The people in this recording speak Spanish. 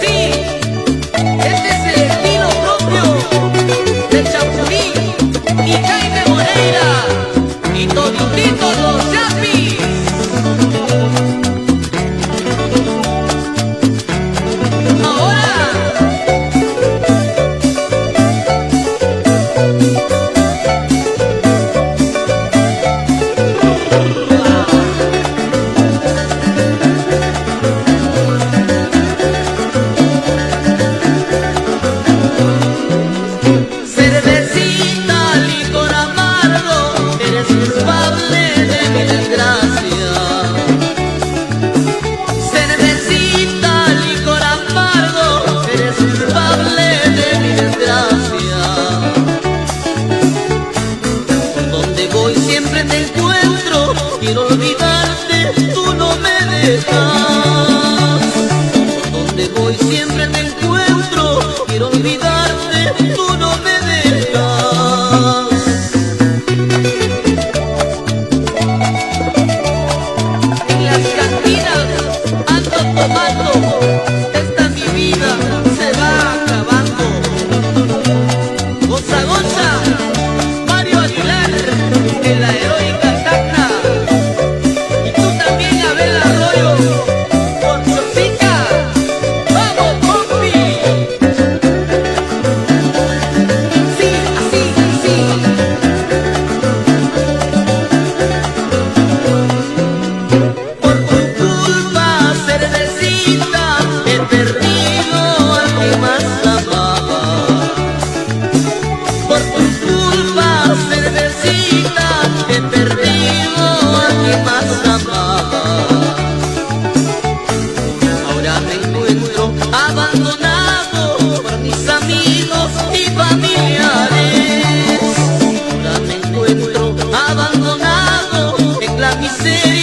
¡Sí! ¡Este es el vino propio! ¡De Champolín y Caide Moreira! ¡Y todo un rico! estás. Por donde voy siempre te encuentro, quiero olvidarte, tú no me dejas. En las cantinas ando tomando. Y familiares. Ahora me encuentro abandonado en la miseria.